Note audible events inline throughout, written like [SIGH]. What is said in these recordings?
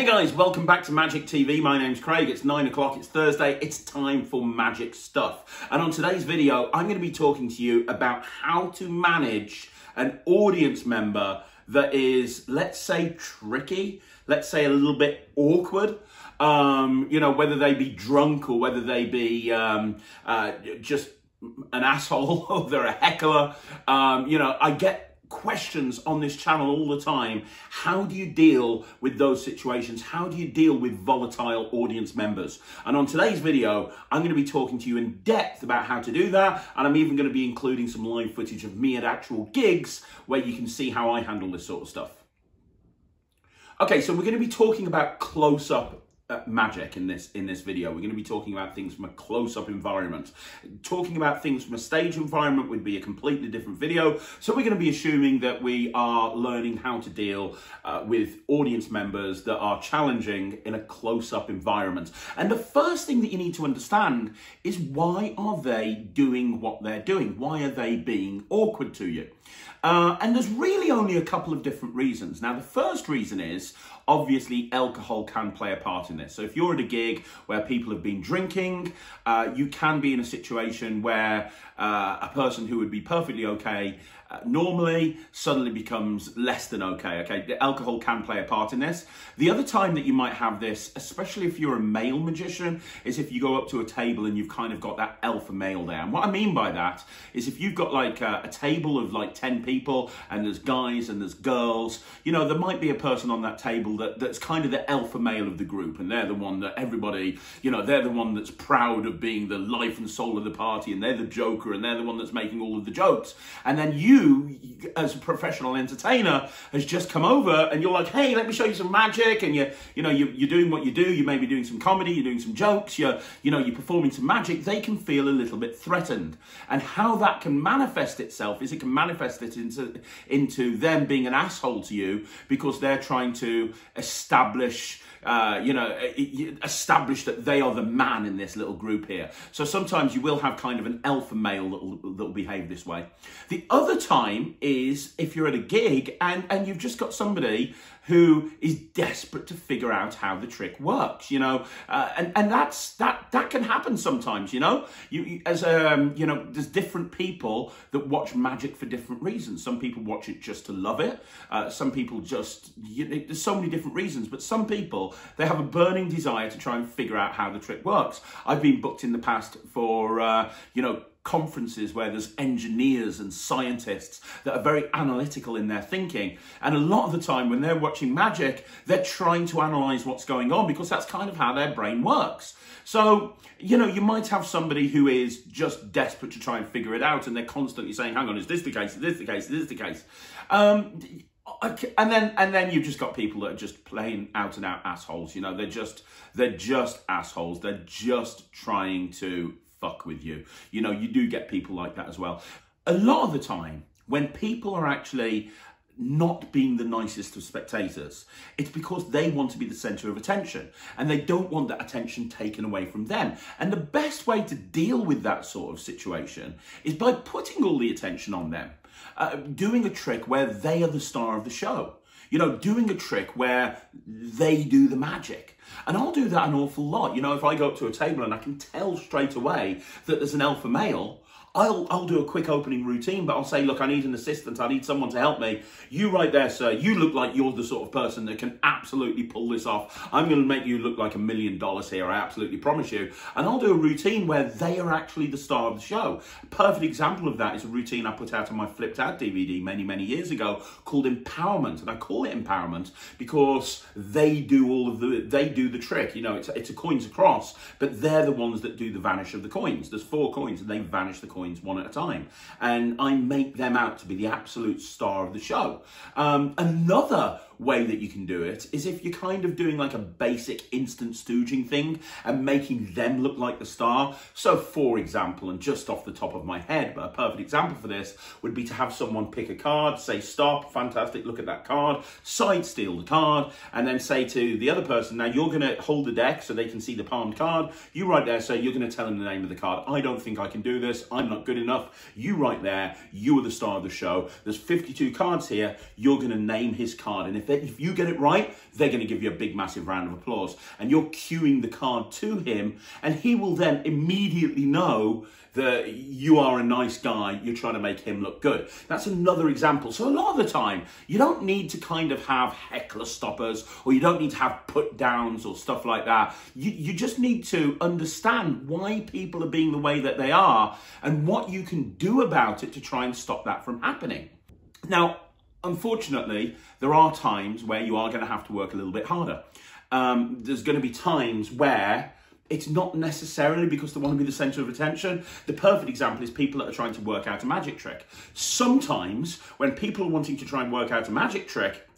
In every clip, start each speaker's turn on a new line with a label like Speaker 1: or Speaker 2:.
Speaker 1: Hey guys, welcome back to Magic TV. My name's Craig. It's nine o'clock, it's Thursday. It's time for magic stuff. And on today's video, I'm going to be talking to you about how to manage an audience member that is, let's say, tricky, let's say a little bit awkward. Um, you know, whether they be drunk or whether they be um, uh, just an asshole [LAUGHS] or they're a heckler. Um, you know, I get questions on this channel all the time. How do you deal with those situations? How do you deal with volatile audience members? And on today's video, I'm going to be talking to you in depth about how to do that. And I'm even going to be including some live footage of me at actual gigs where you can see how I handle this sort of stuff. Okay, so we're going to be talking about close-up uh, magic in this in this video. We're going to be talking about things from a close-up environment. Talking about things from a stage environment would be a completely different video. So we're going to be assuming that we are learning how to deal uh, with audience members that are challenging in a close-up environment. And the first thing that you need to understand is why are they doing what they're doing? Why are they being awkward to you? Uh, and there's really only a couple of different reasons. Now, the first reason is obviously alcohol can play a part in this. So if you're at a gig where people have been drinking, uh, you can be in a situation where uh, a person who would be perfectly okay normally suddenly becomes less than okay. Okay, the alcohol can play a part in this. The other time that you might have this, especially if you're a male magician, is if you go up to a table and you've kind of got that alpha male there. And what I mean by that is if you've got like a, a table of like 10 people and there's guys and there's girls, you know, there might be a person on that table that, that's kind of the alpha male of the group and they're the one that everybody, you know, they're the one that's proud of being the life and soul of the party and they're the joker and they're the one that's making all of the jokes. And then you you, as a professional entertainer, has just come over and you're like, hey, let me show you some magic. And you, you know, you, you're doing what you do. You may be doing some comedy, you're doing some jokes, you're, you know, you're performing some magic. They can feel a little bit threatened. And how that can manifest itself is it can manifest it into, into them being an asshole to you because they're trying to establish uh, you know, establish that they are the man in this little group here. So sometimes you will have kind of an alpha male that will, that will behave this way. The other time is if you're at a gig and, and you've just got somebody who is desperate to figure out how the trick works, you know, uh, and and that's that that can happen sometimes, you know. You, as um, you know, there's different people that watch magic for different reasons. Some people watch it just to love it. Uh, some people just you know, there's so many different reasons, but some people they have a burning desire to try and figure out how the trick works. I've been booked in the past for uh, you know conferences where there's engineers and scientists that are very analytical in their thinking. And a lot of the time when they're watching magic, they're trying to analyze what's going on because that's kind of how their brain works. So, you know, you might have somebody who is just desperate to try and figure it out and they're constantly saying, hang on, is this the case? Is this the case? Is this the case? Um, and then and then you've just got people that are just plain out and out assholes you know they're just they're just assholes they're just trying to fuck with you. You know, you do get people like that as well. A lot of the time, when people are actually not being the nicest of spectators. It's because they want to be the center of attention and they don't want that attention taken away from them. And the best way to deal with that sort of situation is by putting all the attention on them, uh, doing a trick where they are the star of the show. You know, doing a trick where they do the magic. And I'll do that an awful lot. You know, if I go up to a table and I can tell straight away that there's an alpha male, I'll, I'll do a quick opening routine, but I'll say, look, I need an assistant. I need someone to help me. You right there, sir, you look like you're the sort of person that can absolutely pull this off. I'm going to make you look like a million dollars here. I absolutely promise you. And I'll do a routine where they are actually the star of the show. A perfect example of that is a routine I put out on my flipped out DVD many, many years ago called Empowerment. And I call it Empowerment because they do all of the, they do the trick. You know, it's, it's a coins across, but they're the ones that do the vanish of the coins. There's four coins and they vanish the coins coins one at a time. And I make them out to be the absolute star of the show. Um, another way that you can do it is if you're kind of doing like a basic instant stooging thing and making them look like the star. So for example, and just off the top of my head, but a perfect example for this would be to have someone pick a card, say stop, fantastic, look at that card, side steal the card, and then say to the other person, now you're going to hold the deck so they can see the palmed card. You right there, so you're going to tell them the name of the card. I don't think I can do this. I'm not good enough. You right there, you are the star of the show. There's 52 cards here. You're going to name his card. And if, they, if you get it right, they're going to give you a big, massive round of applause. And you're cueing the card to him, and he will then immediately know that you are a nice guy, you're trying to make him look good. That's another example. So a lot of the time, you don't need to kind of have heckler stoppers or you don't need to have put downs or stuff like that. You, you just need to understand why people are being the way that they are and what you can do about it to try and stop that from happening. Now, unfortunately, there are times where you are going to have to work a little bit harder. Um, there's going to be times where it's not necessarily because they want to be the center of attention. The perfect example is people that are trying to work out a magic trick. Sometimes when people are wanting to try and work out a magic trick,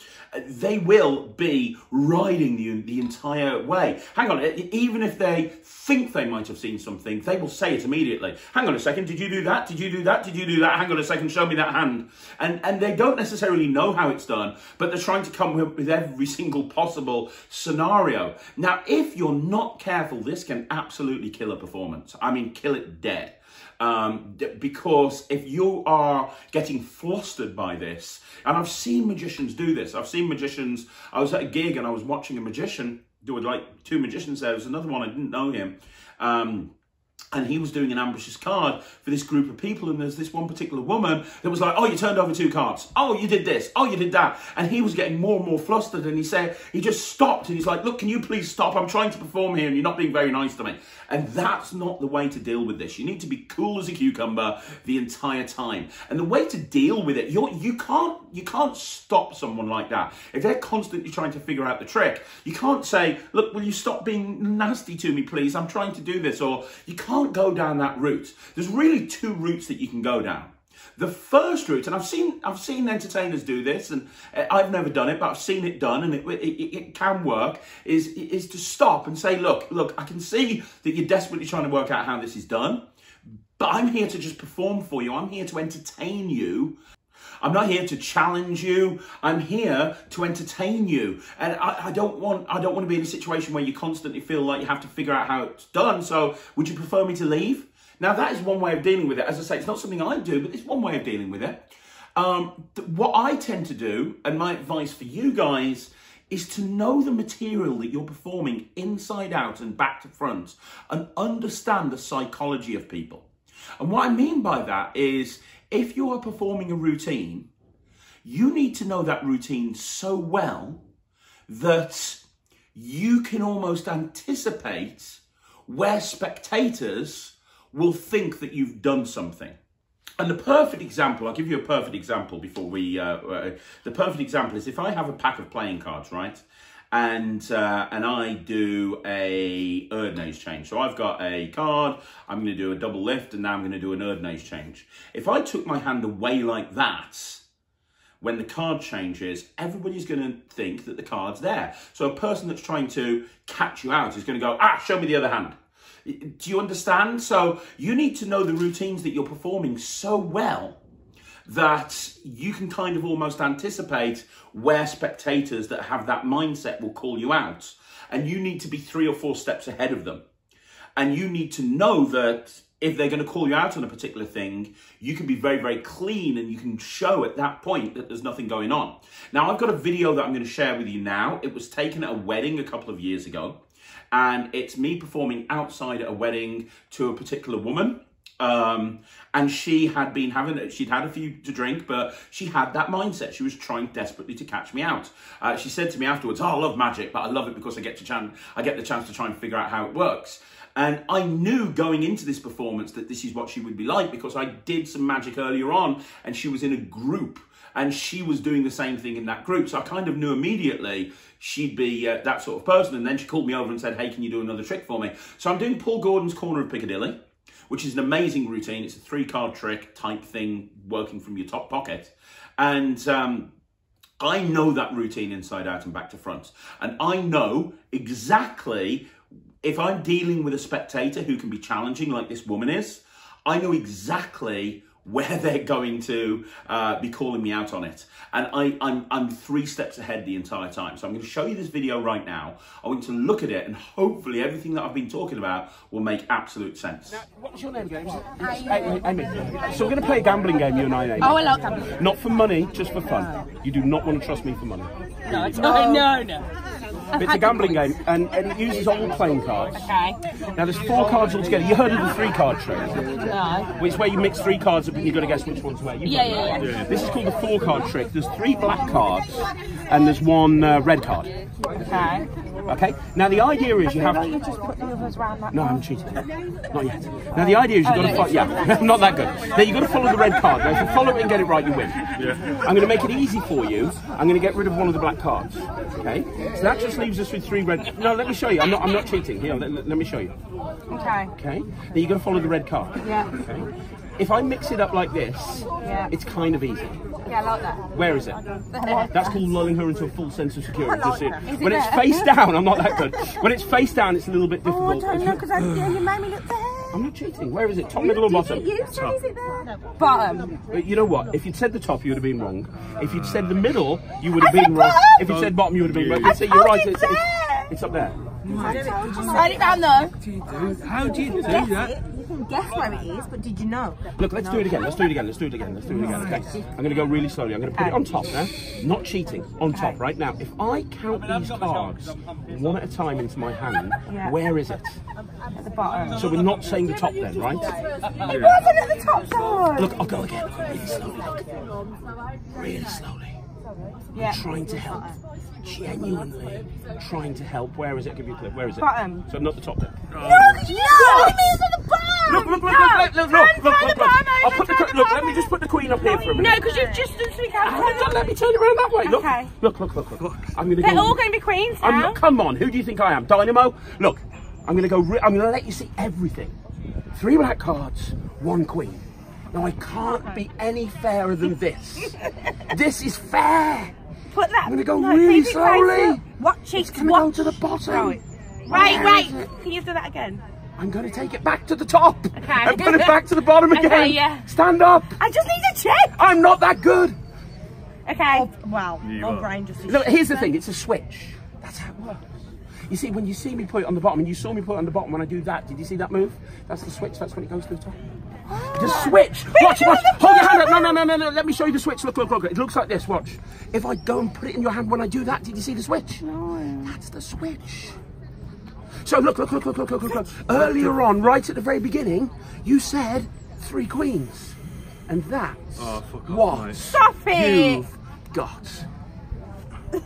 Speaker 1: they will be riding the, the entire way. Hang on, even if they think they might have seen something, they will say it immediately. Hang on a second, did you do that? Did you do that? Did you do that? Hang on a second, show me that hand. And, and they don't necessarily know how it's done, but they're trying to come up with every single possible scenario. Now, if you're not careful, this can absolutely kill a performance. I mean, kill it dead. Um, because if you are getting flustered by this, and I've seen magicians do this, I've seen magicians, I was at a gig and I was watching a magician do it like two magicians there, was another one, I didn't know him. Um, and he was doing an ambitious card for this group of people. And there's this one particular woman that was like oh you turned over two cards. Oh you did this. Oh you did that. And he was getting more and more flustered. And he said he just stopped. And he's like look can you please stop? I'm trying to perform here and you're not being very nice to me. And that's not the way to deal with this. You need to be cool as a cucumber the entire time. And the way to deal with it you're, you can't you can't stop someone like that. If they're constantly trying to figure out the trick you can't say look will you stop being nasty to me please? I'm trying to do this. Or you can't can't go down that route. There's really two routes that you can go down. The first route, and I've seen I've seen entertainers do this, and uh, I've never done it, but I've seen it done, and it, it, it can work. Is is to stop and say, look, look, I can see that you're desperately trying to work out how this is done, but I'm here to just perform for you. I'm here to entertain you. I'm not here to challenge you. I'm here to entertain you. And I, I, don't want I don't want to be in a situation where you constantly feel like you have to figure out how it's done. So would you prefer me to leave? Now that is one way of dealing with it. As I say, it's not something I do, but it's one way of dealing with it. Um, what I tend to do, and my advice for you guys, is to know the material that you're performing inside out and back to front and understand the psychology of people. And what I mean by that is if you are performing a routine, you need to know that routine so well that you can almost anticipate where spectators will think that you've done something. And the perfect example, I'll give you a perfect example before we, uh, uh, the perfect example is if I have a pack of playing cards, right? And uh, and I do a Erdnase change. So I've got a card, I'm going to do a double lift, and now I'm going to do an Erdnase change. If I took my hand away like that, when the card changes, everybody's going to think that the card's there. So a person that's trying to catch you out is going to go, ah, show me the other hand. Do you understand? So you need to know the routines that you're performing so well that you can kind of almost anticipate where spectators that have that mindset will call you out. And you need to be three or four steps ahead of them. And you need to know that if they're going to call you out on a particular thing, you can be very, very clean and you can show at that point that there's nothing going on. Now, I've got a video that I'm going to share with you now. It was taken at a wedding a couple of years ago. And it's me performing outside at a wedding to a particular woman. Um, and she had been having, she'd had a few to drink, but she had that mindset. She was trying desperately to catch me out. Uh, she said to me afterwards, oh, I love magic, but I love it because I get to chance, I get the chance to try and figure out how it works. And I knew going into this performance that this is what she would be like because I did some magic earlier on and she was in a group and she was doing the same thing in that group. So I kind of knew immediately she'd be uh, that sort of person. And then she called me over and said, hey, can you do another trick for me? So I'm doing Paul Gordon's Corner of Piccadilly which is an amazing routine. It's a three card trick type thing working from your top pocket. And um, I know that routine inside out and back to front. And I know exactly if I'm dealing with a spectator who can be challenging like this woman is, I know exactly
Speaker 2: where [LAUGHS] they're going to uh, be calling me out on it. And I, I'm, I'm three steps ahead the entire time. So I'm going to show you this video right now. I want you to look at it and hopefully everything that I've been talking about will make absolute sense.
Speaker 1: Now, what's your name, James? Amy. Amy. So we're going to play a gambling game, you and I, Amy.
Speaker 3: Oh, I love gambling.
Speaker 1: Not for money, just for fun. You do not want to trust me for money.
Speaker 3: No, it's not. No, no.
Speaker 1: It's a gambling game, and, and it uses old playing cards.
Speaker 3: Okay.
Speaker 1: Now, there's four cards altogether. You heard of the three card trick?
Speaker 3: No.
Speaker 1: Which is where you mix three cards up and you've got to guess which one's where. You've
Speaker 3: Yeah,
Speaker 1: done
Speaker 3: yeah.
Speaker 1: This is called the four card trick. There's three black cards, and there's one uh, red card.
Speaker 3: Okay.
Speaker 1: Okay? Now, the idea is you have
Speaker 3: Like you just put the others round that.
Speaker 1: No, I'm cheating. Not yet. Now the idea is you've got to oh, follow. Yeah, [LAUGHS] not that good. Now you've got to follow the red card. Now if you follow it and get it right, you win. Yeah. I'm going to make it easy for you. I'm going to get rid of one of the black cards. Okay. So that just leaves us with three red. No, let me show you. I'm not. I'm not cheating. Here, let, let- let me show you.
Speaker 3: Okay.
Speaker 1: Okay. Now you've got to follow the red card.
Speaker 3: Yeah.
Speaker 1: Okay. If I mix it up like this,
Speaker 3: Yeah.
Speaker 1: it's kind of easy.
Speaker 3: Yeah, I like that.
Speaker 1: Where is it? That's called lulling her into a full sense of security.
Speaker 3: Like
Speaker 1: Just it.
Speaker 3: that. Is it
Speaker 1: When it's
Speaker 3: there?
Speaker 1: face [LAUGHS] down, I'm not that good. When it's face down, it's a little bit
Speaker 3: Oh, I
Speaker 1: difficult.
Speaker 3: don't know because I [SIGHS] yeah, you made me look there.
Speaker 1: I'm not cheating. Where is it? Top, middle, or bottom?
Speaker 3: You say is it there? Bottom.
Speaker 1: But you know what? If you'd said the top, you would have been wrong. If you'd said the middle, you would have been wrong.
Speaker 3: bottom!
Speaker 1: If you'd said bottom, you would have been wrong.
Speaker 3: I
Speaker 1: So you're
Speaker 3: oh,
Speaker 1: right. It's, it's,
Speaker 3: there.
Speaker 1: it's up there.
Speaker 3: Write it down though.
Speaker 4: How do you do that?
Speaker 3: It. You can guess where it is, but did you know?
Speaker 1: Look, let's do it again. Let's do it again. Let's do it again. Let's do it again. Okay. I'm going to go really slowly. I'm going to put it on top now. Not cheating. On top right now. If I count these cards one at a time into my hand,
Speaker 3: Yeah.
Speaker 1: where is it?
Speaker 3: At the bottom.
Speaker 1: So we're not saying the top then, right?
Speaker 3: It wasn't at the top side.
Speaker 1: Look, I'll go again. Really slowly. Look. Really slowly.
Speaker 3: yeah.
Speaker 1: Trying to help. Genuinely trying to help. Where is it? Give me a clue. Where is it?
Speaker 3: Bottom.
Speaker 1: So not the top then.
Speaker 3: No, no, it means at the bottom.
Speaker 1: Look, look, look,
Speaker 3: no.
Speaker 1: look, look, look,
Speaker 3: Turn-
Speaker 1: look,
Speaker 3: turn
Speaker 1: look,
Speaker 3: the
Speaker 1: look,
Speaker 3: bottom
Speaker 1: I'll
Speaker 3: over,
Speaker 1: put the,
Speaker 3: turn
Speaker 1: que-
Speaker 3: the
Speaker 1: look,
Speaker 3: bottom
Speaker 1: let me just put the queen up here for a minute.
Speaker 3: No, because you've just done something else.
Speaker 1: Hold on, let me turn it around that way. Look,
Speaker 3: Okay.
Speaker 1: look, look, look, look. I'm gonna
Speaker 3: They're
Speaker 1: go.
Speaker 3: all going to be queens
Speaker 1: I'm
Speaker 3: now.
Speaker 1: not. Come on, who do you think I am, Dynamo? Look, I'm gonna go. Re- I'm gonna let you see everything. Three black cards, one queen. Now I can't be any fairer than this. [LAUGHS] this is fair.
Speaker 3: Put that.
Speaker 1: I'm gonna go
Speaker 3: no,
Speaker 1: really slowly.
Speaker 3: Watch it.
Speaker 1: It's gonna
Speaker 3: watch.
Speaker 1: go to the bottom.
Speaker 3: Right. Wait,
Speaker 1: Where
Speaker 3: wait.
Speaker 1: is it?
Speaker 3: Can you do that again?
Speaker 1: I'm gonna take it back to the top
Speaker 3: Okay.
Speaker 1: and put it back to the bottom [LAUGHS]
Speaker 3: Okay,
Speaker 1: again.
Speaker 3: yeah.
Speaker 1: Stand up.
Speaker 3: I just need to check.
Speaker 1: I'm not that good.
Speaker 3: Okay. Oh, wow. My brain just.
Speaker 1: Look, here's the thing, it's a switch. That's how it works. You see, when you see me put it on the bottom, and you saw me put it on the bottom when I do that, did you see that move? That's the switch, that's when it goes to the top. The ah. switch! Watch, watch! Hold your hand up! No, no, no, no, no, let me show you the switch. Look, look, look. It looks like this, watch. If I go and put it in your hand when I do that, did you see the switch? No. That's the switch. So look, look, look, look, look, look, look, look. Earlier on, right at the very beginning, you said three queens. And that's
Speaker 4: Oh, fuck off,
Speaker 1: what
Speaker 4: mate.
Speaker 3: Stop it.
Speaker 1: you've got. [LAUGHS]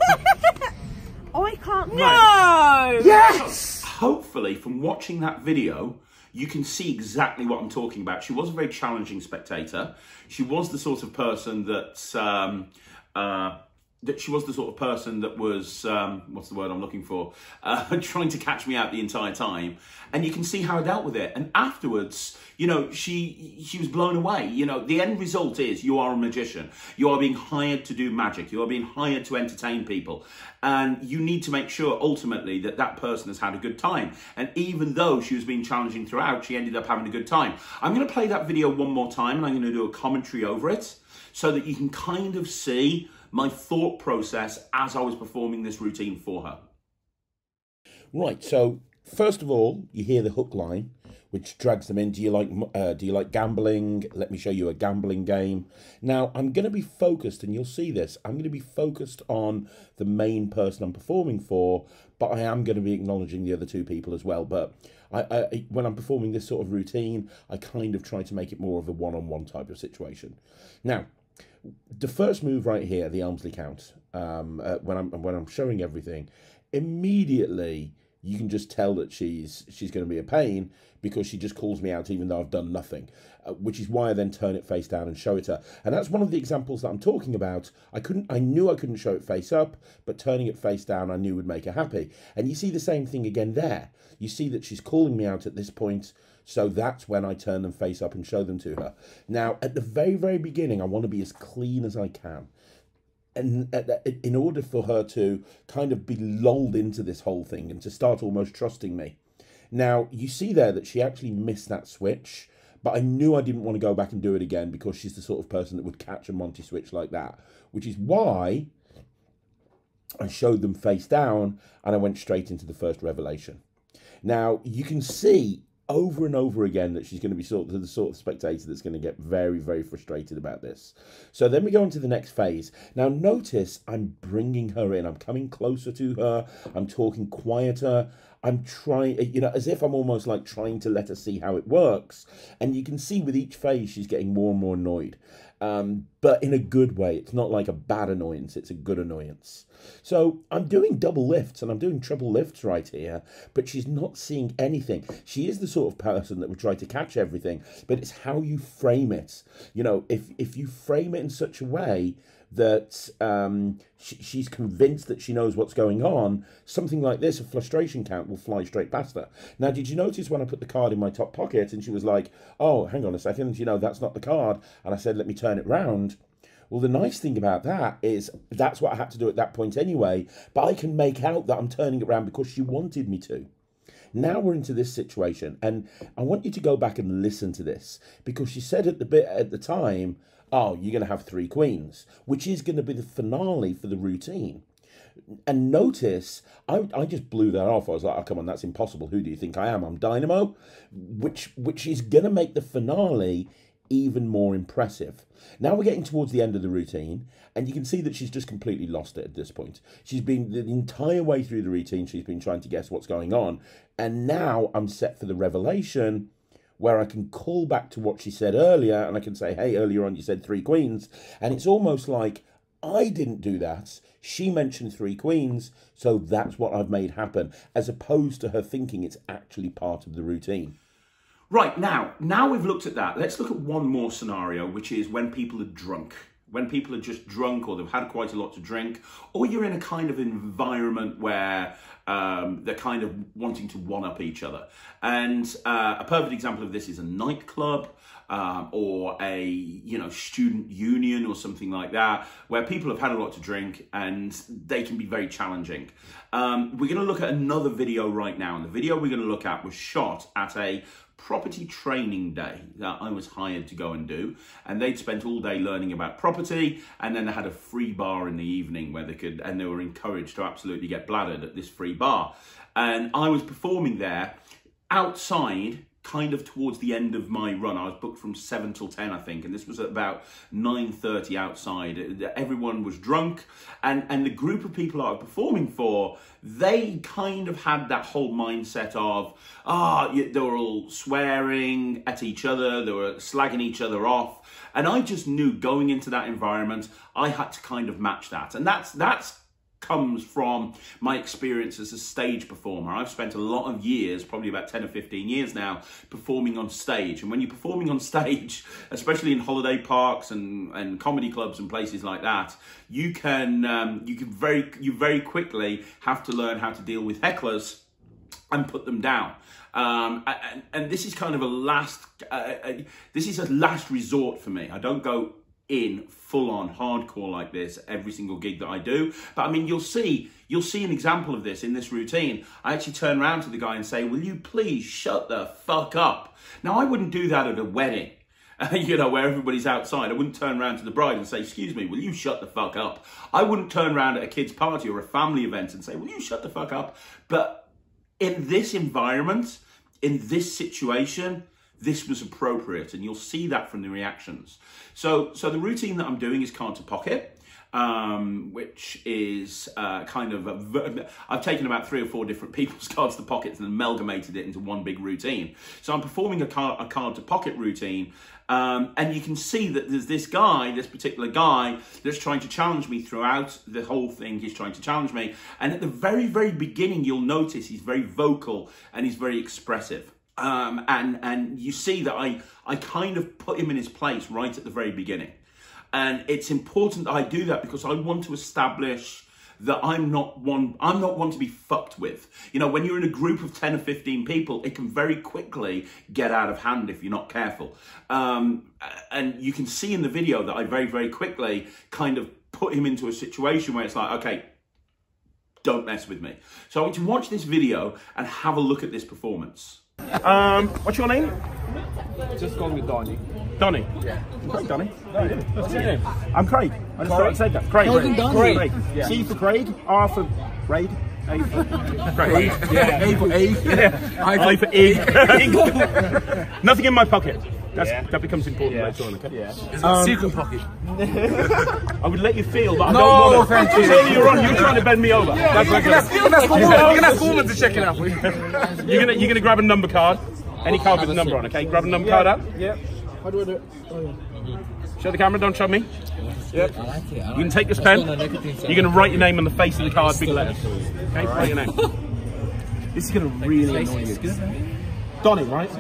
Speaker 3: I can't. No.
Speaker 1: Yes!
Speaker 2: Hopefully, from watching that video, you can see exactly what I'm talking about. She was a very challenging spectator. She was the sort of person that um, uh, that she was the sort of person that was um, what's the word I'm looking for, uh, [LAUGHS] trying to catch me out the entire time. And you can see how I dealt with it. And afterwards, you know, she she was blown away. You know, the end result is you are a magician. You are being hired to do magic. You are being hired to entertain people, and you need to make sure ultimately that that person has had a good time. And even though she was being challenging throughout, she ended up having a good time. I'm going to play that video one more time, and I'm going to do a commentary over it so that you can kind of see my thought process as I was performing this routine for her.
Speaker 5: Right. So first of all, you hear the hook line, which drags them in. Do you like uh, Do you like gambling? Let me show you a gambling game. Now I'm going to be focused, and you'll see this. I'm going to be focused on the main person I'm performing for, but I am going to be acknowledging the other two people as well. But I, I when I'm performing this sort of routine, I kind of try to make it more of a one-on-one type of situation. Now the first move right here, the Elmsley count, um, uh, when I'm when I'm showing everything, immediately you can just tell that she's she's going to be a pain because she just calls me out even though I've done nothing, uh, which is why I then turn it face down and show it her. And that's one of the examples that I'm talking about. I couldn't, I knew I couldn't show it face up, but turning it face down I knew would make her happy. And you see the same thing again there. You see that she's calling me out at this point. So that's when I turn them face up and show them to her. Now, at the very, very beginning, I want to be as clean as I can. And uh, in order for her to kind of be lulled into this whole thing and to start almost trusting me. Now, you see there that she actually missed that switch,
Speaker 6: But I knew I didn't want to go back and do it again because she's the sort of person that would catch a Monty switch like that, which is why I showed them face down and I went straight into the first revelation. Now, you can see over and over again that she's going to be sort of the sort of spectator that's going to get very, very frustrated about this. So then we go into the next phase. Now, notice I'm bringing her in. I'm coming closer to her. I'm talking quieter. I'm trying, you know, as if I'm almost like trying to let her see how it works. And you can see with each phase, she's getting more and more annoyed um, but in a good way. It's not like a bad annoyance, it's a good annoyance. So I'm doing double lifts and I'm doing triple lifts right here, but she's not seeing anything. She is the sort of person that would try to catch everything, but it's how you frame it. You know, if, if you frame it in such a way that um, she, she's convinced that she knows what's going on, something like this, a frustration count will fly straight past her. Now, did you notice when I put the card in my top pocket and she was like, oh, hang on a second, you know, that's not the card. And I said, let me turn it round. Well, the nice thing about that is that's what I had to do at that point anyway, but I can make out that I'm turning it around because she wanted me to. Now we're into this situation, and I want you to go back and listen to this because she said at the bit at the time, oh, you're going to have three queens, which is going to be the finale for the routine. And notice, I, I just blew that off. I was like, oh, come on, that's impossible. Who do you think I am? I'm Dynamo, which which is going to make the finale even more impressive. Now we're getting towards the end of the routine, and you can see that she's just completely lost it at this point. She's been the entire way through the routine, she's been trying to guess what's going on, and now I'm set for the revelation where I can call back to what she said earlier and I can say, hey, earlier on you said three queens. And it's almost like I didn't do that. She mentioned three queens, so that's what I've made happen, as opposed to her thinking it's actually part of the routine.
Speaker 1: Right, now, now we've looked at that, let's look at one more scenario, which is when people are drunk when people are just drunk or they've had quite a lot to drink, or you're in a kind of environment where um, they're kind of wanting to one up each other. And uh, a perfect example of this is a nightclub. Um, or a you know student union or something like that, where people have had a lot to drink and they can be very challenging. Um, we're going to look at another video right now, and the video we're going to look at was shot at a property training day that I was hired to go and do. And they'd spent all day learning about property and then they had a free bar in the evening where they could, and they were encouraged to absolutely get bladdered at this free bar. And I was performing there outside kind of towards the end of my run. I was booked from 7 till 10, I think, and this was at about 9.30 outside. Everyone was drunk, and, and the group of people I was performing for, they kind of had that whole mindset of, ah, oh, they were all swearing at each other, they were slagging each other off, and I just knew going into that environment, I had to kind of match that. And that's, that's comes from my experience as a stage performer. I've spent a lot of years, probably about 10 or 15 years now, performing on stage. And when you're performing on [LAUGHS] stage, especially in holiday parks and, and comedy clubs and places like that, you can um, you can very you very quickly have to learn how to deal with hecklers and put them down. Um, and, and, this is kind of a last, uh, uh, this is a last resort for me. I don't go in full on hardcore like this every single gig that I do. But I mean, you'll see, you'll see an example of this in this routine. I actually turn around to the guy and say, will you please shut the fuck up? Now, I wouldn't do that at a wedding. [LAUGHS] you know, where everybody's outside. I wouldn't turn around to the bride and say, excuse me, will you shut the fuck up? I wouldn't turn around at a kid's party or a family event and say, will you shut the fuck up? But in this environment, in this situation, this was appropriate and you'll see that from the reactions. So, so the routine that I'm doing is card to pocket. Um, which is uh, kind of, a, I've taken about three or four different people's [LAUGHS] cards to pockets and amalgamated it into one big routine. So I'm performing a card, a card to pocket routine, um, and you can see that there's this guy, this particular guy, that's trying to challenge me throughout the whole thing. He's trying to challenge me. And at the very, very beginning, you'll notice he's very vocal and he's very expressive. Um, and and you see that I I kind of put him in his place right at the very beginning, and it's important that I do that because I want to establish that I'm not one I'm not one to be fucked with. You know, when you're in a group of 10 or 15 people, it can very quickly get out of hand if you're not careful. Um, and you can see in the video that I very, very quickly kind of put him into a situation where it's like, okay, don't mess with me. So I want you to watch this video and have a look at this performance.
Speaker 4: Um, what's your name? Just call me Donny.
Speaker 1: Donny.
Speaker 4: Yeah.
Speaker 1: Craig Donny.
Speaker 4: What's your name?
Speaker 1: I'm Craig. I just thought I said that. Craig.
Speaker 4: Craig
Speaker 1: Craig.
Speaker 4: Craig. Yeah.
Speaker 1: C for Craig. R for Raid. A for Craig.
Speaker 4: Yeah.
Speaker 1: A for A. Yeah. I for egg. [LAUGHS] [LAUGHS] Nothing in my pocket. That's,
Speaker 4: Yeah.
Speaker 1: That becomes important
Speaker 4: Yeah.
Speaker 1: later on, okay?
Speaker 4: Yeah.
Speaker 1: Um,
Speaker 4: secret pocket. [LAUGHS]
Speaker 1: I would let you feel, but I
Speaker 4: No,
Speaker 1: don't want to.
Speaker 4: thank you.
Speaker 1: Because earlier on, you were trying to bend me over. That's
Speaker 4: You
Speaker 1: okay.
Speaker 4: can ask, you can ask woman, you can ask woman to check it out for you.
Speaker 1: You're gonna you're gonna grab a number card, any card with a number on. Okay, grab a number card out.
Speaker 4: Yeah.
Speaker 7: How do I do it? Oh, yeah.
Speaker 1: Show the camera. Don't show me.
Speaker 4: Yep.
Speaker 7: I like it. I
Speaker 1: You can take this pen. You're gonna write your name on the face of the card, big letters. Okay, write your name. This is gonna really annoy you. Donny, right?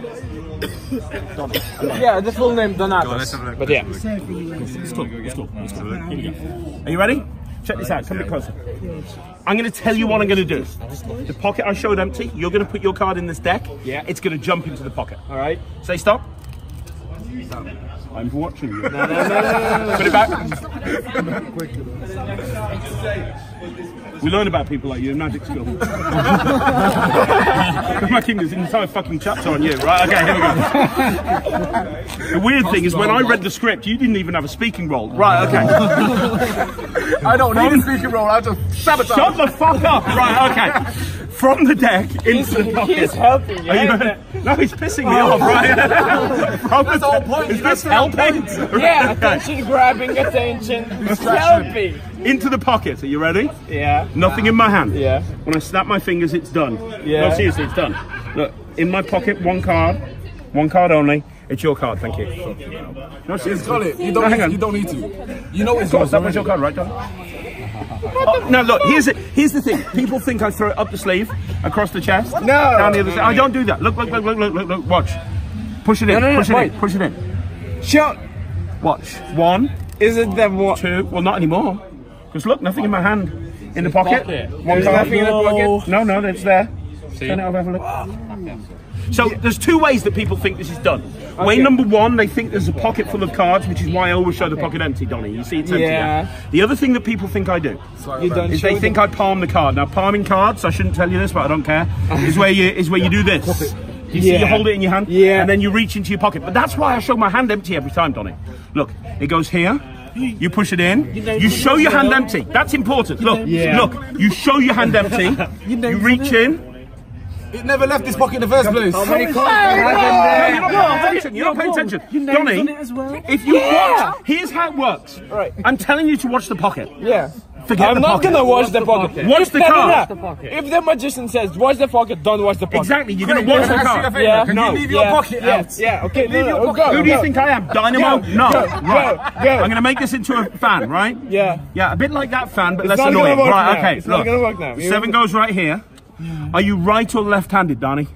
Speaker 1: Donny.
Speaker 4: Yeah, the full name Donatus. But yeah.
Speaker 1: Let's talk. Let's talk. Let's talk. Here we go. Are you ready? Check this out. Come a bit closer. I'm going to tell you what I'm going to do. The pocket I showed empty. You're going to put your card in this deck.
Speaker 4: Yeah.
Speaker 1: It's going to jump into the pocket.
Speaker 4: All right.
Speaker 1: Say stop. I'm watching you. [LAUGHS] Put it back. We learn about people like you in magic school. [LAUGHS] My king, there's an entire fucking chapter on you. Right, okay, here we go. The weird thing is when I read the script, you didn't even have a speaking role. Right, okay. [LAUGHS]
Speaker 4: I don't need a speaking role. I just sabotage.
Speaker 1: Shut the fuck up. Right, okay. From the deck into the pocket.
Speaker 4: He's helping.
Speaker 1: Are you
Speaker 4: Yeah.
Speaker 1: ready? No, he's pissing me off, right? [LAUGHS] From the
Speaker 4: whole
Speaker 1: deck-
Speaker 4: point.
Speaker 1: Is this helping?
Speaker 4: Yeah,
Speaker 1: Okay.
Speaker 4: attention grabbing, attention. Helping.
Speaker 1: Into the pocket. Are you ready?
Speaker 4: Yeah.
Speaker 1: Nothing in my hand.
Speaker 4: Yeah.
Speaker 1: When I snap my fingers, it's done.
Speaker 4: Yeah.
Speaker 1: No, seriously, it's done. Look, in my pocket, one card. One card only. It's your card, thank you. No, seriously.
Speaker 7: Call it. You don't,
Speaker 1: hang
Speaker 7: need,
Speaker 1: on.
Speaker 7: you don't need to. You know it's
Speaker 1: Go on,
Speaker 7: yours
Speaker 1: that was your card, right, Don? [LAUGHS] Oh, now look, here's it. Here's the thing. People think I throw it up the sleeve, across the chest,
Speaker 4: No.
Speaker 1: down the other side. I don't do that. Look, look, look, look, look, look, look. Watch. Push it in.
Speaker 4: No, no, no,
Speaker 1: push it
Speaker 4: wait.
Speaker 1: in. Push it in.
Speaker 4: Shut.
Speaker 1: Watch. One,
Speaker 4: Is it the what?
Speaker 1: two. Well, not anymore. Because look, nothing in my hand. In the pocket.
Speaker 4: pocket.
Speaker 1: One
Speaker 4: There's nothing in the pocket?
Speaker 1: No, no, it's there. Turn it over. Have a look. So there's two ways that people think this is done. Way number one, they think there's a pocket full of cards, which is why I always show the pocket empty, Donny. You see it's empty.
Speaker 4: Yeah.
Speaker 1: there. The other thing that people think I do
Speaker 4: You don't
Speaker 1: is they think I palm the card. Now palming cards, I shouldn't tell you this, but I don't care. Is where you is where you [LAUGHS] do this. You see, you hold it in your hand,
Speaker 4: Yeah.
Speaker 1: and then you reach into your pocket. But that's why I show my hand empty every time, Donny. Look, it goes here. You push it in. You show your hand empty. That's important. Look,
Speaker 4: Yeah.
Speaker 1: look. You show your hand empty. [LAUGHS] You reach in.
Speaker 7: It never left this pocket in the first place.
Speaker 1: No, you're not paying attention. You're not paying attention. Donny, if you
Speaker 4: Yeah.
Speaker 1: watch, here's how it works.
Speaker 4: Right.
Speaker 1: I'm telling you to watch the pocket.
Speaker 4: Yeah.
Speaker 1: Forget
Speaker 4: I'm
Speaker 1: the
Speaker 4: not
Speaker 1: pocket.
Speaker 4: gonna watch the pocket.
Speaker 1: Watch
Speaker 4: If
Speaker 1: the
Speaker 4: no, no,
Speaker 1: card.
Speaker 4: If the magician says watch the pocket, don't watch the pocket.
Speaker 1: Exactly. You're going to watch the
Speaker 7: can I ask you a
Speaker 1: card.
Speaker 7: favour?
Speaker 4: Yeah.
Speaker 7: Can
Speaker 1: No.
Speaker 7: you leave your pocket
Speaker 4: yeah,
Speaker 7: out?
Speaker 4: Yeah. Okay. No,
Speaker 7: Leave
Speaker 4: no,
Speaker 7: your pocket-
Speaker 4: go,
Speaker 1: Who do you think I am? Dynamo?
Speaker 4: Go,
Speaker 1: no.
Speaker 4: go,
Speaker 1: right.
Speaker 4: go, go.
Speaker 1: I'm going to make this into a fan, right?
Speaker 4: Yeah.
Speaker 1: Yeah, a bit like that fan, but less
Speaker 4: not gonna
Speaker 1: annoying. right,
Speaker 4: now.
Speaker 1: okay.
Speaker 4: It's not
Speaker 1: look.
Speaker 4: gonna work now.
Speaker 1: Seven goes right here. Are you right or left-handed, Donny?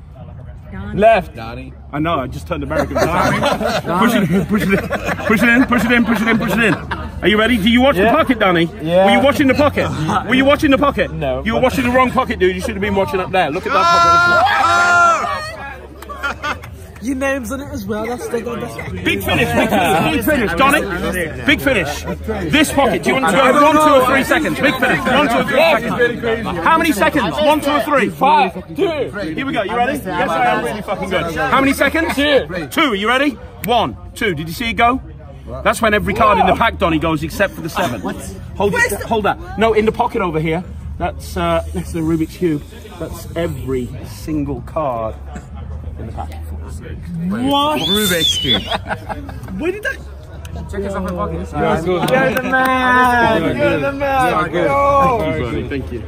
Speaker 4: Left.
Speaker 7: Donnie.
Speaker 1: I know, I just turned American. [LAUGHS] push it in, push it in, push it in, push it in, push it in, push it in. Are you ready? Do you watch the pocket, Danny?
Speaker 4: Yeah.
Speaker 1: Were you watching the pocket? [LAUGHS] Were you watching the pocket?
Speaker 4: No.
Speaker 1: You were watching the wrong pocket, dude. You should have been watching up there. Look at that [LAUGHS] ah!
Speaker 7: Your name's on it as well. That's the best.
Speaker 1: pocket. Big finish, big finish, big finish, Donny. Big finish. This pocket. Do you want to go one, two, or three seconds? Big finish. One, two, or three seconds. How many seconds? One, two, or three?
Speaker 4: Five. Two.
Speaker 1: Here we go. You ready? Yes, I am really fucking good. How many seconds?
Speaker 4: Two.
Speaker 1: Two. Are you ready? One, two. Did you see it go? That's when every card in the pack, Donny, goes except for the seven. Hold it, hold that. No, in the pocket over here. That's uh, next to the Rubik's cube. That's every single card in the pack.
Speaker 4: What?
Speaker 7: Rubik's Cube.
Speaker 4: Where did that?
Speaker 7: Check us off the pocket.
Speaker 4: You're the man. You're the man. Yo.
Speaker 1: Thank you.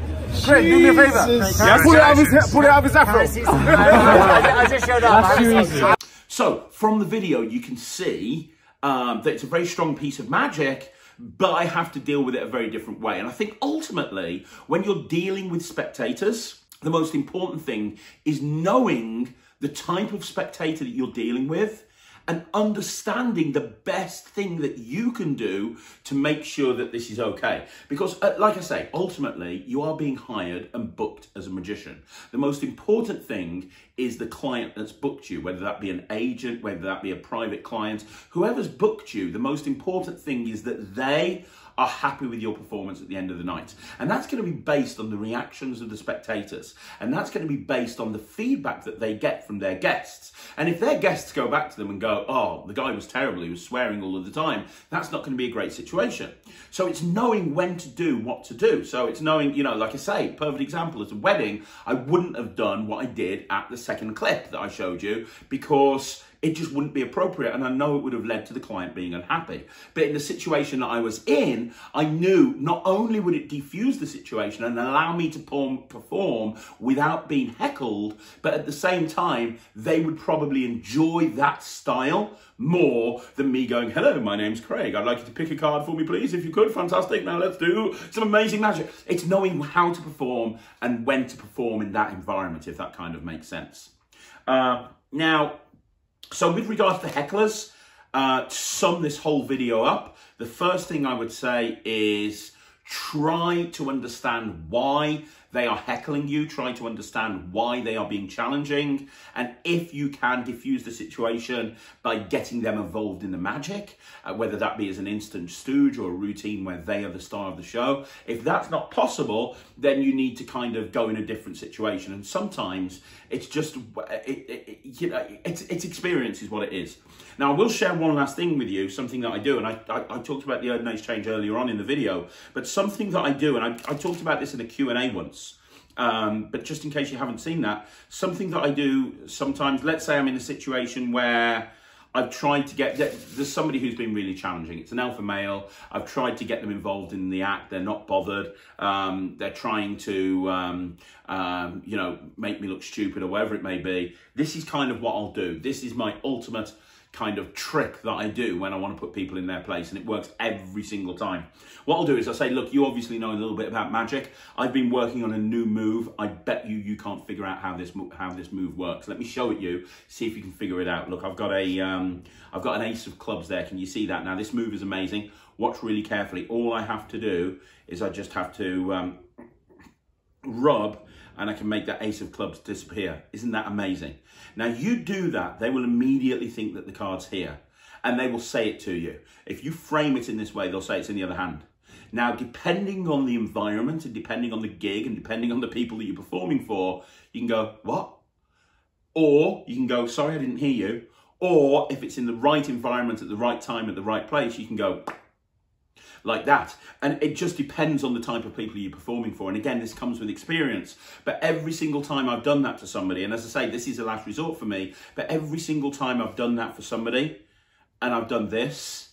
Speaker 7: Craig, do me a favour. Pull it out of his, pull it out of his afro.
Speaker 3: I just showed up.
Speaker 1: So, from the video, you can see um, that it's a very strong piece of magic, but I have to deal with it a very different way. And I think ultimately, when you're dealing with spectators, the most important thing is knowing the type of spectator that you're dealing with and understanding the best thing that you can do to make sure that this is okay. Because, uh, like I say, ultimately, you are being hired and booked as a magician. The most important thing is the client that's booked you, whether that be an agent, whether that be a private client, whoever's booked you, the most important thing is that they are happy with your performance at the end of the night. And that's going to be based on the reactions of the spectators. And that's going to be based on the feedback that they get from their guests. And if their guests go back to them and go, oh, the guy was terrible, he was swearing all of the time, that's not going to be a great situation. So it's knowing when to do what to do. So it's knowing, you know, like I say, perfect example at a wedding, I wouldn't have done what I did at the second clip that I showed you because it just wouldn't be appropriate. And I know it would have led to the client being unhappy. But in the situation that I was in, I knew not only would it defuse the situation and allow me to perform without being heckled, but at the same time, they would probably enjoy that style more than me going, hello, my name's Craig. I'd like you to pick a card for me, please. If you could, fantastic. Now let's do some amazing magic. It's knowing how to perform and when to perform in that environment, if that kind of makes sense. Uh, now, so with regards to hecklers, uh, to sum this whole video up, the first thing I would say is try to understand why they are heckling you, try to understand why they are being challenging, and if you can diffuse the situation by getting them involved in the magic, uh, whether that be as an instant stooge or a routine where they are the star of the show, if that's not possible, then you need to kind of go in a different situation. And sometimes it's just, it, it, you know, it's, it's experience is what it is. Now, I will share one last thing with you, something that I do, and I, I, I talked about the Erdnase Age change earlier on in the video, but something that I do, and I, I talked about this in a Q&A once, um, but just in case you haven't seen that, something that I do sometimes, let's say I'm in a situation where I've tried to get, there's somebody who's been really challenging. It's an alpha male. I've tried to get them involved in the act. They're not bothered. Um, they're trying to, um, um, you know, make me look stupid or whatever it may be. This is kind of what I'll do. This is my ultimate kind of trick that I do when I want to put people in their place and it works every single time. What I'll do is I say, look, you obviously know a little bit about magic. I've been working on a new move. I bet you you can't figure out how this how this move works. Let me show it you, see if you can figure it out. Look, I've got a um, I've got an ace of clubs there. Can you see that? Now this move is amazing. Watch really carefully. All I have to do is I just have to um, rub and I can make that ace of clubs disappear. Isn't that amazing? Now you do that, they will immediately think that the card's here and they will say it to you. If you frame it in this way, they'll say it's in the other hand. Now, depending on the environment and depending on the gig and depending on the people that you're performing for, you can go, what? Or you can go, sorry, I didn't hear you. Or if it's in the right environment at the right time at the right place, you can go, like that. And it just depends on the type of people you're performing for. And again, this comes with experience. But every single time I've done that to somebody, and as I say, this is a last resort for me, but every single time I've done that for somebody, and I've done this,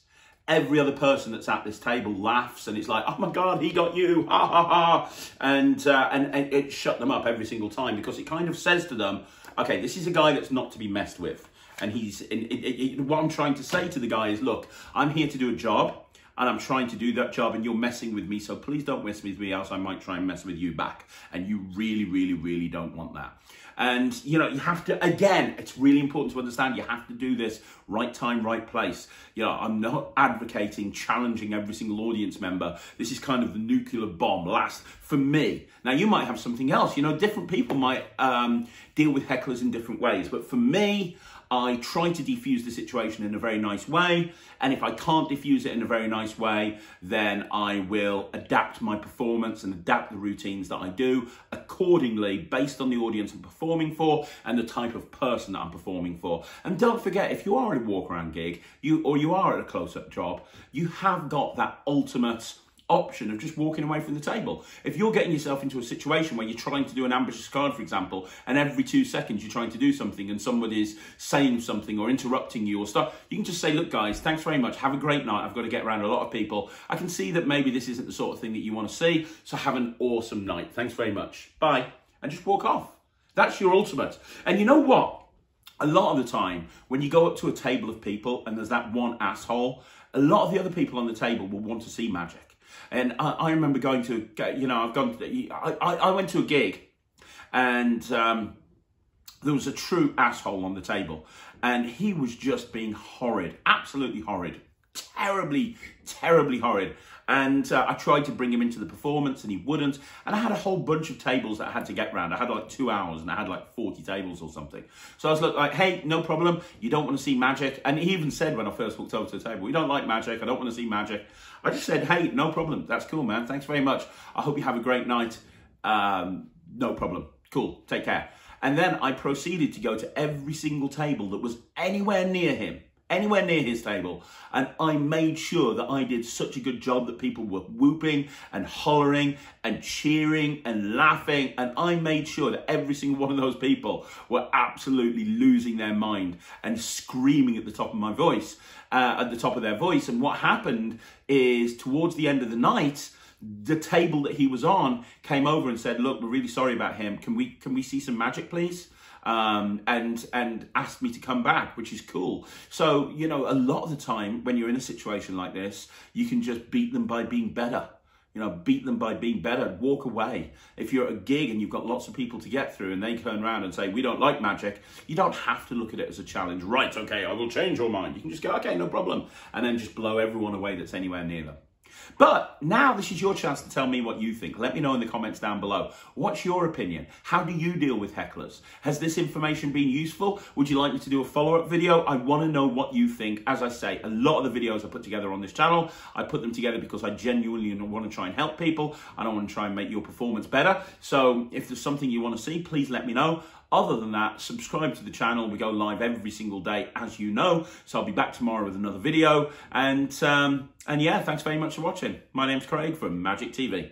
Speaker 1: every other person that's at this table laughs and it's like, oh my God, he got you, ha ha ha. And, uh, and, and it shut them up every single time because it kind of says to them, okay, this is a guy that's not to be messed with. And he's, it, it, it, what I'm trying to say to the guy is, look, I'm here to do a job and I'm trying to do that job and you're messing with me. So please don't mess with me else I might try and mess with you back. And you really, really, really don't want that. And, you know, you have to, again, it's really important to understand you have to do this right time, right place. You know, I'm not advocating challenging every single audience member. This is kind of the nuclear bomb last for me. Now, you might have something else. You know, different people might um, deal with hecklers in different ways. But for me, I try to defuse the situation in a very nice way. And if I can't defuse it in a very nice way, then I will adapt my performance and adapt the routines that I do accordingly based on the audience I'm performing for and the type of person that I'm performing for. And don't forget, if you are at a walk around gig you or you are at a close up job, you have got that ultimate option of just walking away from the table. If you're getting yourself into a situation where you're trying to do an ambitious card, for example, and every two seconds you're trying to do something and somebody's saying something or interrupting you or stuff, you can just say, look, guys, thanks very much. Have a great night. I've got to get around a lot of people. I can see that maybe this isn't the sort of thing that you want to see. So have an awesome night. Thanks very much. Bye. And just walk off. That's your ultimate. And you know what? A lot of the time, when you go up to a table of people and there's that one asshole, a lot of the other people on the table will want to see magic. And I, I remember going to, you know, I've gone, to, I, I went to a gig and um, there was a true asshole on the table and he was just being horrid, absolutely horrid terribly, terribly horrid. And uh, I tried to bring him into the performance and he wouldn't. And I had a whole bunch of tables that I had to get round. I had like two hours and I had like 40 tables or something. So I was like, hey, no problem. You don't want to see magic. And he even said when I first walked over to the table, we don't like magic. I don't want to see magic. I just said, hey, no problem. That's cool, man. Thanks very much. I hope you have a great night. Um, no problem. Cool. Take care. And then I proceeded to go to every single table that was anywhere near him anywhere near his table. And I made sure that I did such a good job that people were whooping and hollering and cheering and laughing. And I made sure that every single one of those people were absolutely losing their mind and screaming at the top of my voice, uh, at the top of their voice. And what happened is towards the end of the night, the table that he was on came over and said, look, we're really sorry about him. Can we, can we see some magic, please? Um, and and asked me to come back, which is cool. So you know, a lot of the time when you're in a situation like this, you can just beat them by being better. You know, beat them by being better. Walk away. If you're at a gig and you've got lots of people to get through, and they turn around and say we don't like magic, you don't have to look at it as a challenge. Right? Okay, I will change your mind. You can just go, okay, no problem, and then just blow everyone away that's anywhere near them. But now this is your chance to tell me what you think. Let me know in the comments down below. What's your opinion? How do you deal with hecklers? Has this information been useful? Would you like me to do a follow-up video? I want to know what you think. As I say, a lot of the videos I put together on this channel, I put them together because I genuinely want to try and help people. I don't want to try and make your performance better. So if there's something you want to see, please let me know. Other than that, subscribe to the channel. We go live every single day, as you know. So I'll be back tomorrow with another video. And, um, and yeah, thanks very much for watching. My name's Craig from Magic TV.